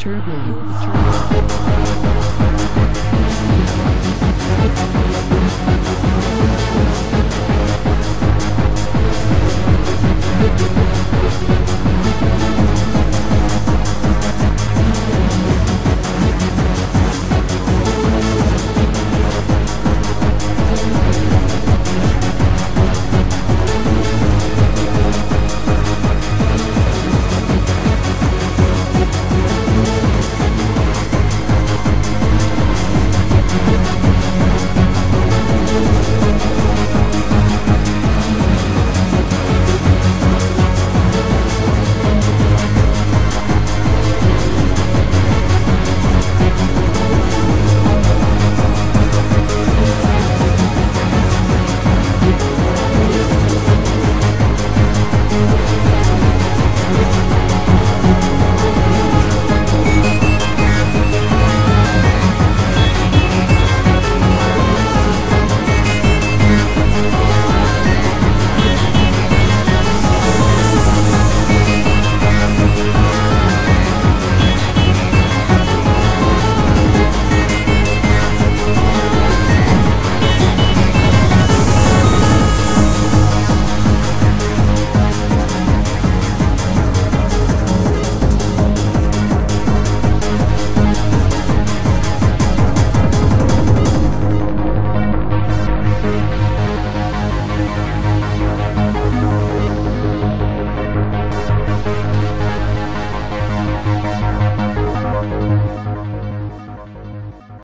turbulence.